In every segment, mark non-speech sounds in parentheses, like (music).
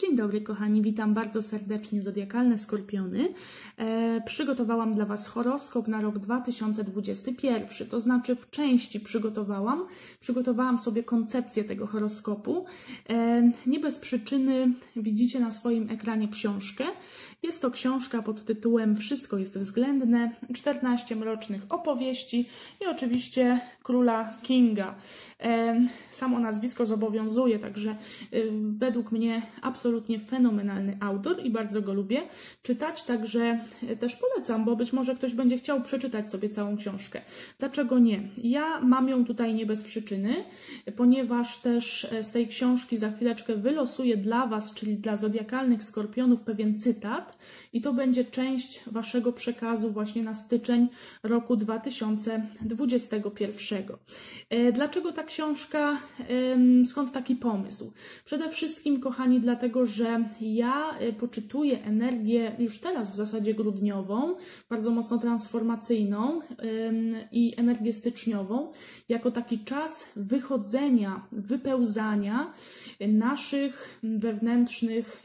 Dzień dobry, kochani, witam bardzo serdecznie Zodiakalne Skorpiony. E, przygotowałam dla Was horoskop na rok 2021, to znaczy w części przygotowałam. Przygotowałam sobie koncepcję tego horoskopu. E, nie bez przyczyny widzicie na swoim ekranie książkę. Jest to książka pod tytułem Wszystko jest względne, 14 mrocznych opowieści i oczywiście króla Kinga. E, samo nazwisko zobowiązuje, także według mnie absolutnie fenomenalny autor i bardzo go lubię czytać, także y, też polecam, bo być może ktoś będzie chciał przeczytać sobie całą książkę. Dlaczego nie? Ja mam ją tutaj nie bez przyczyny, ponieważ też e, z tej książki za chwileczkę wylosuję dla Was, czyli dla zodiakalnych skorpionów, pewien cytat i to będzie część Waszego przekazu właśnie na styczeń roku 2021. E, dlaczego tak książka, skąd taki pomysł? Przede wszystkim, kochani, dlatego, że ja e, poczytuję energię już teraz w zasadzie grudniową, bardzo mocno transformacyjną i energię styczniową, jako taki czas wychodzenia, wypełzania naszych wewnętrznych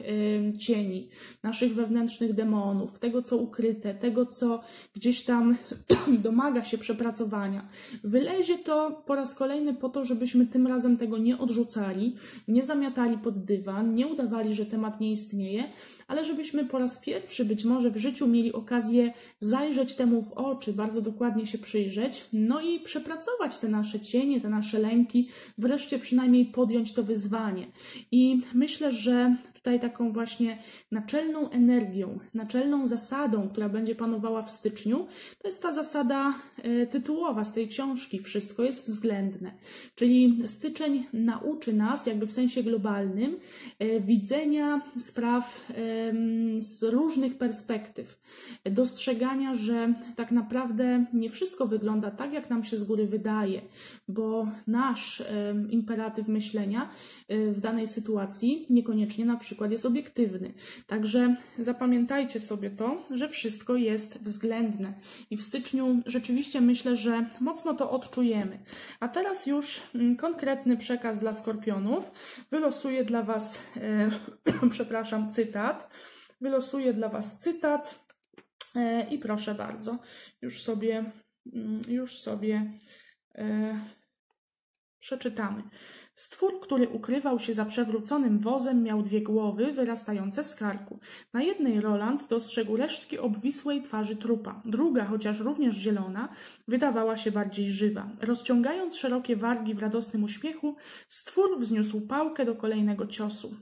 cieni, naszych wewnętrznych demonów, tego, co ukryte, tego, co gdzieś tam (clears throat) domaga się przepracowania. Wylezie to po raz kolejny po to, żebyśmy tym razem tego nie odrzucali, nie zamiatali pod dywan, nie udawali, że temat nie istnieje, ale żebyśmy po raz pierwszy być może w życiu mieli okazję zajrzeć temu w oczy, bardzo dokładnie się przyjrzeć, no i przepracować te nasze cienie, te nasze lęki, wreszcie przynajmniej podjąć to wyzwanie. I myślę, że tutaj taką właśnie naczelną energią, naczelną zasadą, która będzie panowała w styczniu, to jest ta zasada e, tytułowa z tej książki Wszystko jest względne. Czyli styczeń nauczy nas, jakby w sensie globalnym, e, widzenia spraw z różnych perspektyw, dostrzegania, że tak naprawdę nie wszystko wygląda tak, jak nam się z góry wydaje, bo nasz imperatyw myślenia e, w danej sytuacji niekoniecznie na przykład przykład jest obiektywny. Także zapamiętajcie sobie to, że wszystko jest względne. I w styczniu rzeczywiście myślę, że mocno to odczujemy. A teraz już mm, konkretny przekaz dla skorpionów. Wylosuję dla Was, e, (clears throat) przepraszam, cytat. Wylosuję dla Was cytat e, i proszę bardzo, już sobie, mm, już sobie e, przeczytamy. Stwór, który ukrywał się za przewróconym wozem, miał dwie głowy wyrastające z karku. Na jednej Roland dostrzegł resztki obwisłej twarzy trupa. Druga, chociaż również zielona, wydawała się bardziej żywa. Rozciągając szerokie wargi w radosnym uśmiechu, stwór wzniósł pałkę do kolejnego ciosu.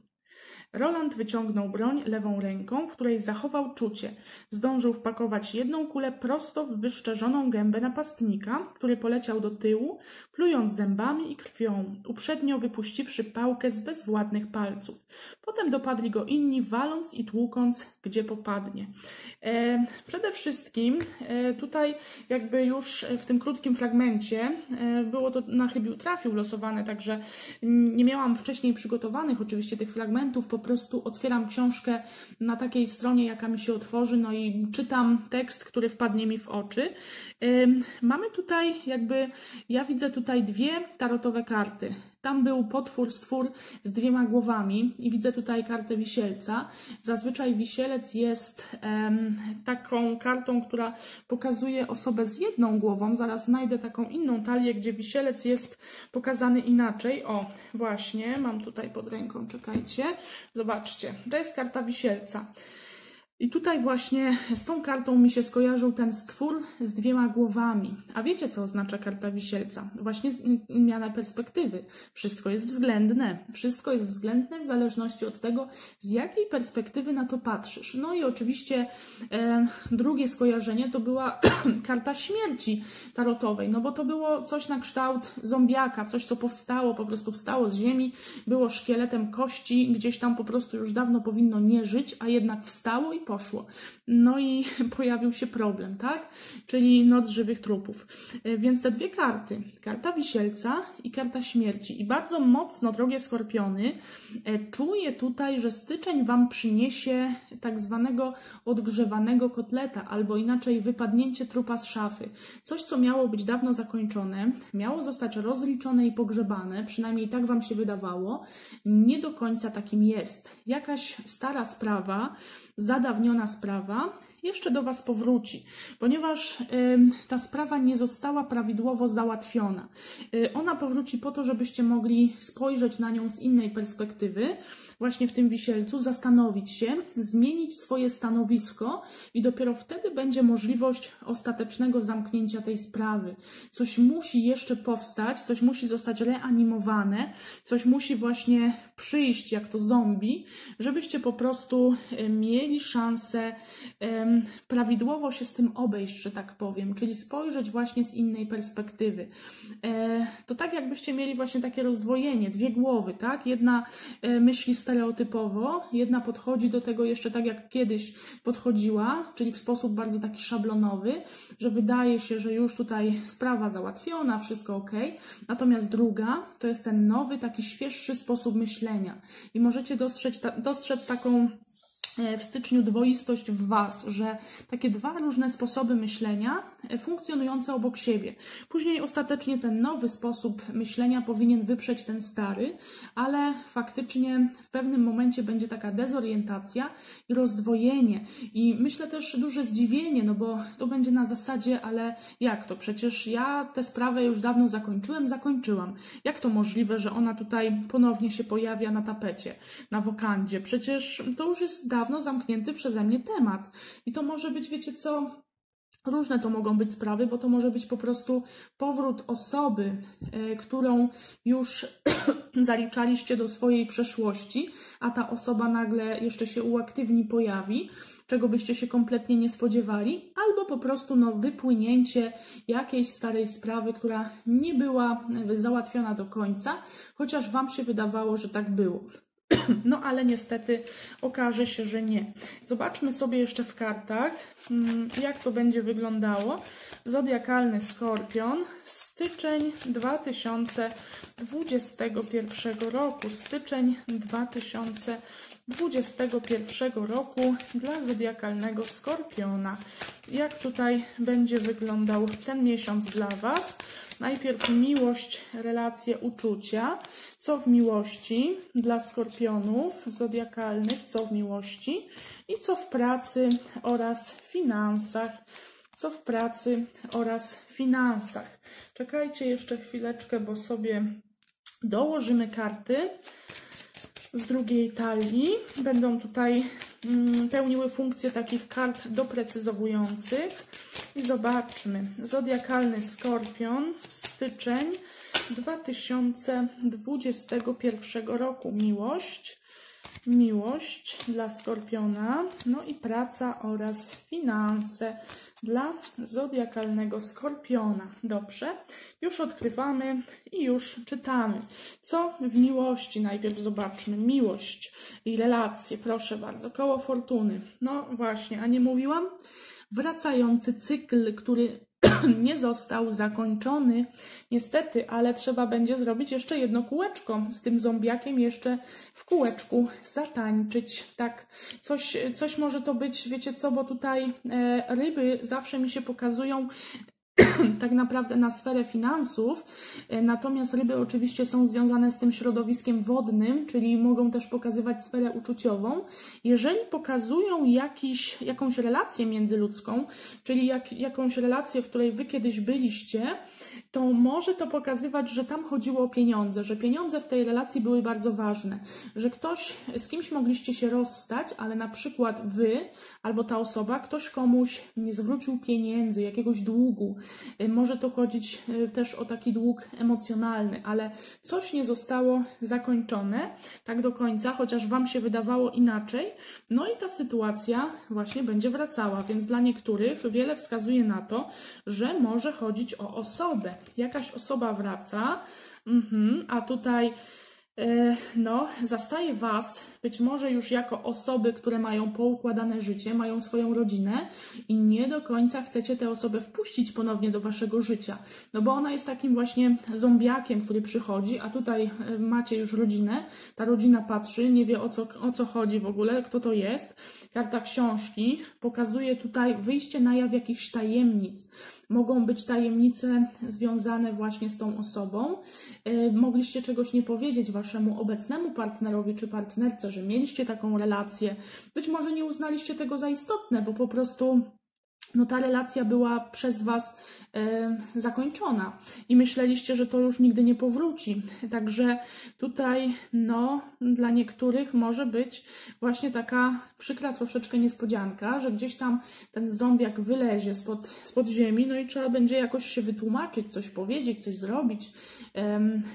Roland wyciągnął broń lewą ręką, w której zachował czucie. Zdążył wpakować jedną kulę prosto w wyszczerzoną gębę napastnika, który poleciał do tyłu, plując zębami i krwią, uprzednio wypuściwszy pałkę z bezwładnych palców. Potem dopadli go inni, waląc i tłukąc, gdzie popadnie. E, przede wszystkim e, tutaj jakby już w tym krótkim fragmencie e, było to na chybił trafił losowane, także nie miałam wcześniej przygotowanych oczywiście tych fragmentów, po prostu otwieram książkę na takiej stronie, jaka mi się otworzy, no i czytam tekst, który wpadnie mi w oczy. Mamy tutaj jakby, ja widzę tutaj dwie tarotowe karty. Tam był potwór, stwór z dwiema głowami i widzę tutaj kartę wisielca. Zazwyczaj wisielec jest um, taką kartą, która pokazuje osobę z jedną głową. Zaraz znajdę taką inną talię, gdzie wisielec jest pokazany inaczej. O, właśnie, mam tutaj pod ręką, czekajcie. Zobaczcie, to jest karta wisielca. I tutaj właśnie z tą kartą mi się skojarzył ten stwór z dwiema głowami. A wiecie, co oznacza karta wisielca? Właśnie zmiana perspektywy. Wszystko jest względne. Wszystko jest względne w zależności od tego, z jakiej perspektywy na to patrzysz. No i oczywiście e, drugie skojarzenie to była (clears throat) karta śmierci tarotowej, no bo to było coś na kształt zombiaka, coś, co powstało, po prostu wstało z ziemi, było szkieletem kości, gdzieś tam po prostu już dawno powinno nie żyć, a jednak wstało i poszło. No i (laughs) pojawił się problem, tak? Czyli noc żywych trupów. E, więc te dwie karty, karta wisielca i karta śmierci. I bardzo mocno, drogie skorpiony, e, czuję tutaj, że styczeń Wam przyniesie tak zwanego odgrzewanego kotleta, albo inaczej wypadnięcie trupa z szafy. Coś, co miało być dawno zakończone, miało zostać rozliczone i pogrzebane, przynajmniej tak Wam się wydawało, nie do końca takim jest. Jakaś stara sprawa, zadawniona sprawa jeszcze do Was powróci, ponieważ ta sprawa nie została prawidłowo załatwiona. Y, ona powróci po to, żebyście mogli spojrzeć na nią z innej perspektywy, właśnie w tym wisielcu, zastanowić się, zmienić swoje stanowisko i dopiero wtedy będzie możliwość ostatecznego zamknięcia tej sprawy. Coś musi jeszcze powstać, coś musi zostać reanimowane, coś musi właśnie przyjść jak to zombie, żebyście po prostu y, mieli szansę prawidłowo się z tym obejść, że tak powiem, czyli spojrzeć właśnie z innej perspektywy. E, to tak jakbyście mieli właśnie takie rozdwojenie, dwie głowy, tak? Jedna e, myśli stereotypowo, jedna podchodzi do tego jeszcze tak jak kiedyś podchodziła, czyli w sposób bardzo taki szablonowy, że wydaje się, że już tutaj sprawa załatwiona, wszystko ok, natomiast druga to jest ten nowy, taki świeższy sposób myślenia i możecie dostrzec, dostrzec taką w styczniu dwoistość w Was, że takie dwa różne sposoby myślenia e, funkcjonujące obok siebie. Później ostatecznie ten nowy sposób myślenia powinien wyprzeć ten stary, ale faktycznie w pewnym momencie będzie taka dezorientacja i rozdwojenie. I myślę też duże zdziwienie, no bo to będzie na zasadzie, ale jak to? Przecież ja tę sprawę już dawno zakończyłem, zakończyłam. Jak to możliwe, że ona tutaj ponownie się pojawia na tapecie, na wokandzie? Przecież to już jest dawno dawno zamknięty przeze mnie temat. I to może być, wiecie co, Różne to mogą być sprawy, bo to może być po prostu powrót osoby, e, którą już (clears throat) zaliczaliście do swojej przeszłości, a ta osoba nagle jeszcze się uaktywni, pojawi, czego byście się kompletnie nie spodziewali, albo po prostu no, wypłynięcie jakiejś starej sprawy, która nie była e, załatwiona do końca, chociaż Wam się wydawało, że tak było. (clears throat) No ale niestety okaże się, że nie. Zobaczmy sobie jeszcze w kartach, mm, jak to będzie wyglądało. Zodiakalny Skorpion, styczeń 2021 roku. Styczeń 2021 roku dla zodiakalnego Skorpiona. Jak tutaj będzie wyglądał ten miesiąc dla Was? Najpierw miłość, relacje, uczucia. Co w miłości dla skorpionów zodiakalnych, co w miłości i co w pracy oraz finansach. Co w pracy oraz finansach. Czekajcie jeszcze chwileczkę, bo sobie dołożymy karty z drugiej talii. Będą tutaj pełniły funkcję takich kart doprecyzowujących. I zobaczmy. Zodiakalny Skorpion, styczeń 2021 roku. Miłość, miłość dla Skorpiona, no i praca oraz finanse dla zodiakalnego Skorpiona. Dobrze, już odkrywamy i już czytamy. Co w miłości? Najpierw zobaczmy. Miłość i relacje, proszę bardzo. Koło fortuny. No właśnie, a nie mówiłam? wracający cykl, który (clears throat) nie został zakończony. Niestety, ale trzeba będzie zrobić jeszcze jedno kółeczko z tym zombiakiem, jeszcze w kółeczku zatańczyć. Tak, coś, coś może to być, wiecie co, bo tutaj e, ryby zawsze mi się pokazują (clears throat) tak naprawdę na sferę finansów, e, natomiast ryby oczywiście są związane z tym środowiskiem wodnym, czyli mogą też pokazywać sferę uczuciową. Jeżeli pokazują jakiś, jakąś relację międzyludzką, czyli jak, jakąś relację, w której wy kiedyś byliście, to może to pokazywać, że tam chodziło o pieniądze, że pieniądze w tej relacji były bardzo ważne, że ktoś, z kimś mogliście się rozstać, ale na przykład wy albo ta osoba, ktoś komuś nie zwrócił pieniędzy, jakiegoś długu, może to chodzić y, też o taki dług emocjonalny, ale coś nie zostało zakończone tak do końca, chociaż Wam się wydawało inaczej. No i ta sytuacja właśnie będzie wracała, więc dla niektórych wiele wskazuje na to, że może chodzić o osobę. Jakaś osoba wraca, mhm, a tutaj no, zastaje Was być może już jako osoby, które mają poukładane życie, mają swoją rodzinę i nie do końca chcecie tę osobę wpuścić ponownie do Waszego życia. No bo ona jest takim właśnie zombiakiem, który przychodzi, a tutaj e, macie już rodzinę, ta rodzina patrzy, nie wie o co, o co chodzi w ogóle, kto to jest. Karta książki pokazuje tutaj wyjście na jaw jakichś tajemnic mogą być tajemnice związane właśnie z tą osobą. E, mogliście czegoś nie powiedzieć waszemu obecnemu partnerowi czy partnerce, że mieliście taką relację. Być może nie uznaliście tego za istotne, bo po prostu no ta relacja była przez Was e, zakończona i myśleliście, że to już nigdy nie powróci. Także tutaj, no, dla niektórych może być właśnie taka przykra troszeczkę niespodzianka, że gdzieś tam ten zombiak wylezie spod, spod ziemi, no i trzeba będzie jakoś się wytłumaczyć, coś powiedzieć, coś zrobić,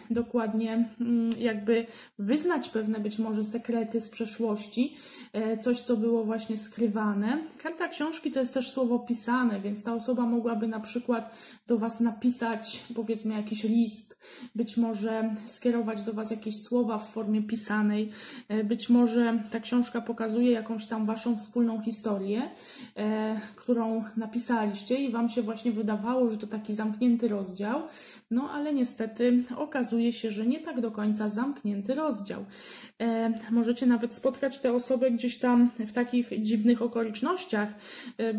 dokładnie mm, jakby wyznać pewne być może sekrety z przeszłości, e, coś, co było właśnie skrywane. Karta książki to jest też słowo pisane, więc ta osoba mogłaby na przykład do Was napisać, powiedzmy, jakiś list, być może skierować do Was jakieś słowa w formie pisanej, e, być może ta książka pokazuje jakąś tam Waszą wspólną historię, e, którą napisaliście i Wam się właśnie wydawało, że to taki zamknięty rozdział, no ale niestety okazuje się, że nie tak do końca zamknięty rozdział. E, możecie nawet spotkać tę osobę gdzieś tam w takich dziwnych okolicznościach,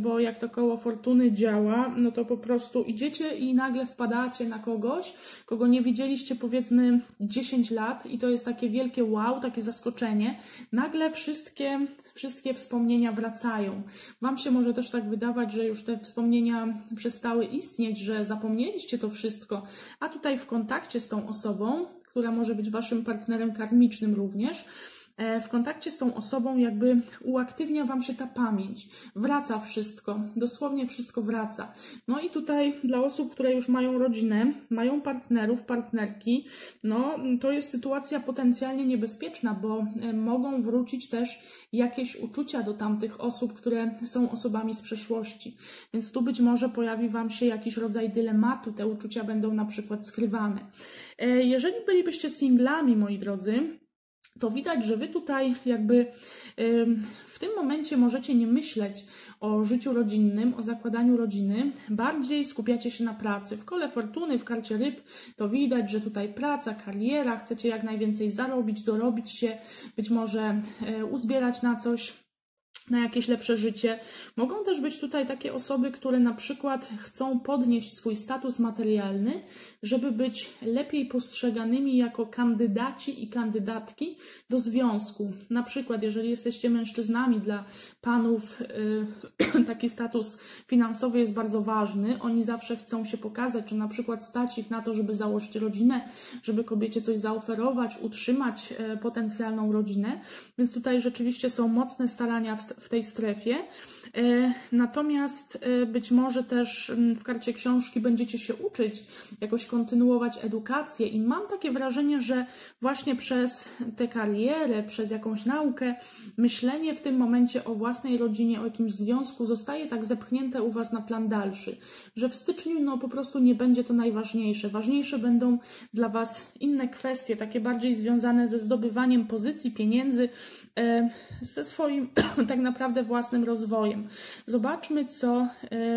bo jak to koło fortuny działa, no to po prostu idziecie i nagle wpadacie na kogoś, kogo nie widzieliście powiedzmy 10 lat i to jest takie wielkie wow, takie zaskoczenie. Nagle wszystkie wszystkie wspomnienia wracają. Wam się może też tak wydawać, że już te wspomnienia przestały istnieć, że zapomnieliście to wszystko, a tutaj w kontakcie z tą osobą, która może być waszym partnerem karmicznym również, w kontakcie z tą osobą jakby uaktywnia Wam się ta pamięć. Wraca wszystko, dosłownie wszystko wraca. No i tutaj dla osób, które już mają rodzinę, mają partnerów, partnerki, no to jest sytuacja potencjalnie niebezpieczna, bo e, mogą wrócić też jakieś uczucia do tamtych osób, które są osobami z przeszłości. Więc tu być może pojawi Wam się jakiś rodzaj dylematu, te uczucia będą na przykład skrywane. E, jeżeli bylibyście singlami, moi drodzy, to widać, że Wy tutaj jakby w tym momencie możecie nie myśleć o życiu rodzinnym, o zakładaniu rodziny, bardziej skupiacie się na pracy. W kole fortuny, w karcie ryb to widać, że tutaj praca, kariera, chcecie jak najwięcej zarobić, dorobić się, być może e, uzbierać na coś na jakieś lepsze życie. Mogą też być tutaj takie osoby, które na przykład chcą podnieść swój status materialny, żeby być lepiej postrzeganymi jako kandydaci i kandydatki do związku. Na przykład, jeżeli jesteście mężczyznami, dla panów yy, (clears throat) taki status finansowy jest bardzo ważny. Oni zawsze chcą się pokazać, że na przykład stać ich na to, żeby założyć rodzinę, żeby kobiecie coś zaoferować, utrzymać yy, potencjalną rodzinę. Więc tutaj rzeczywiście są mocne starania w, w tej strefie. E, natomiast e, być może też mm, w karcie książki będziecie się uczyć, jakoś kontynuować edukację, i mam takie wrażenie, że właśnie przez tę karierę, przez jakąś naukę, myślenie w tym momencie o własnej rodzinie, o jakimś związku zostaje tak zepchnięte u Was na plan dalszy, że w styczniu no po prostu nie będzie to najważniejsze. Ważniejsze będą dla Was inne kwestie, takie bardziej związane ze zdobywaniem pozycji, pieniędzy, e, ze swoim (coughs) tak naprawdę własnym rozwojem. Zobaczmy, co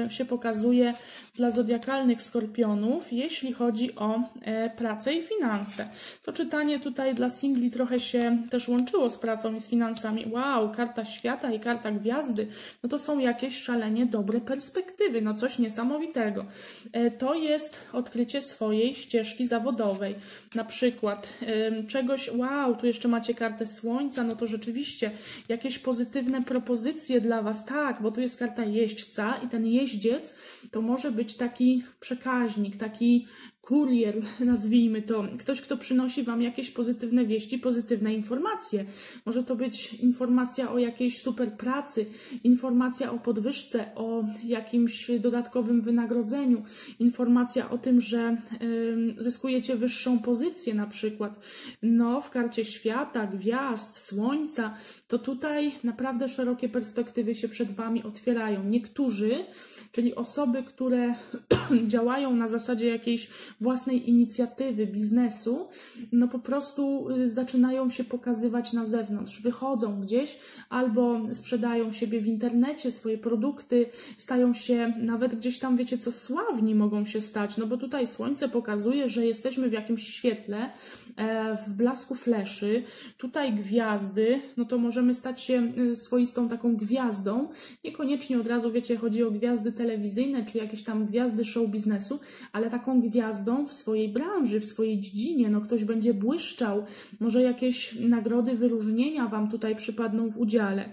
e, się pokazuje dla zodiakalnych skorpionów, jeśli chodzi o e, pracę i finanse. To czytanie tutaj dla singli trochę się też łączyło z pracą i z finansami. Wow, karta świata i karta gwiazdy, no to są jakieś szalenie dobre perspektywy, no coś niesamowitego. E, to jest odkrycie swojej ścieżki zawodowej. Na przykład czegoś, wow, tu jeszcze macie kartę słońca, no to rzeczywiście jakieś pozytywne propozycje dla Was, tak, tak, bo tu jest karta jeźdźca i ten jeździec to może być taki przekaźnik, taki kurier, (laughs) nazwijmy to, ktoś, kto przynosi Wam jakieś pozytywne wieści, pozytywne informacje. Może to być informacja o jakiejś super pracy, informacja o podwyżce, o jakimś dodatkowym wynagrodzeniu, informacja o tym, że y, zyskujecie wyższą pozycję na przykład. No, w karcie świata, gwiazd, słońca, to tutaj naprawdę szerokie perspektywy się przed Wami otwierają. Niektórzy czyli osoby, które (clears throat) działają na zasadzie jakiejś własnej inicjatywy, biznesu, no po prostu y, zaczynają się pokazywać na zewnątrz, wychodzą gdzieś albo sprzedają siebie w internecie, swoje produkty, stają się nawet gdzieś tam, wiecie co, sławni mogą się stać, no bo tutaj słońce pokazuje, że jesteśmy w jakimś świetle, e, w blasku fleszy, tutaj gwiazdy, no to możemy stać się y, swoistą taką gwiazdą, niekoniecznie od razu, wiecie, chodzi o gwiazdy telewizyjne, czy jakieś tam gwiazdy show biznesu, ale taką gwiazdą w swojej branży, w swojej dziedzinie, no ktoś będzie błyszczał, może jakieś nagrody, wyróżnienia Wam tutaj przypadną w udziale.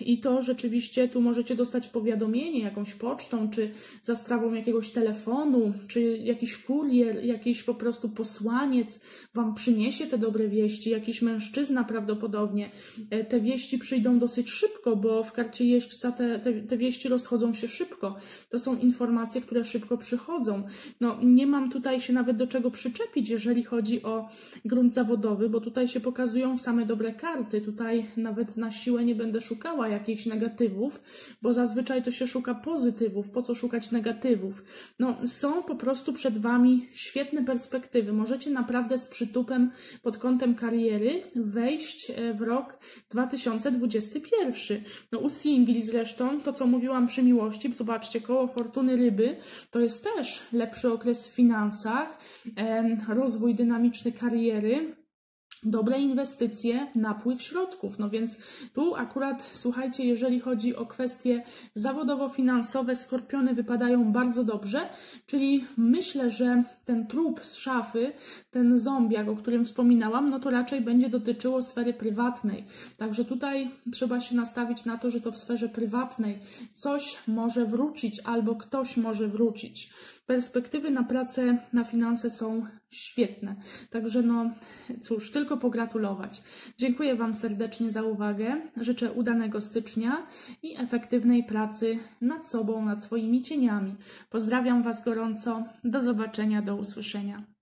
I to rzeczywiście tu możecie dostać powiadomienie jakąś pocztą, czy za sprawą jakiegoś telefonu, czy jakiś kurier, jakiś po prostu posłaniec Wam przyniesie te dobre wieści, jakiś mężczyzna prawdopodobnie. E, te wieści przyjdą dosyć szybko, bo w karcie jeźdźca te, te, te wieści rozchodzą się szybko. To są informacje, które szybko przychodzą. No, nie mam tutaj się nawet do czego przyczepić, jeżeli chodzi o grunt zawodowy, bo tutaj się pokazują same dobre karty. Tutaj nawet na siłę nie będę szukała jakichś negatywów, bo zazwyczaj to się szuka pozytywów. Po co szukać negatywów? No, są po prostu przed Wami świetne perspektywy. Możecie naprawdę z przytupem pod kątem kariery wejść e, w rok 2021. No, u singli zresztą, to co mówiłam przy miłości, zobaczcie, koło fortuny ryby, to jest też lepszy okres finansach, rozwój dynamiczny kariery, dobre inwestycje, napływ środków. No więc tu akurat, słuchajcie, jeżeli chodzi o kwestie zawodowo-finansowe, skorpiony wypadają bardzo dobrze, czyli myślę, że ten trup z szafy, ten zombiak, o którym wspominałam, no to raczej będzie dotyczyło sfery prywatnej. Także tutaj trzeba się nastawić na to, że to w sferze prywatnej coś może wrócić albo ktoś może wrócić perspektywy na pracę, na finanse są świetne. Także no cóż, tylko pogratulować. Dziękuję Wam serdecznie za uwagę. Życzę udanego stycznia i efektywnej pracy nad sobą, nad swoimi cieniami. Pozdrawiam Was gorąco. Do zobaczenia, do usłyszenia.